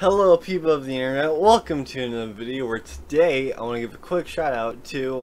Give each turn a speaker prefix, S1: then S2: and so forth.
S1: Hello people of the internet, welcome to another video where today I want to give a quick shout out to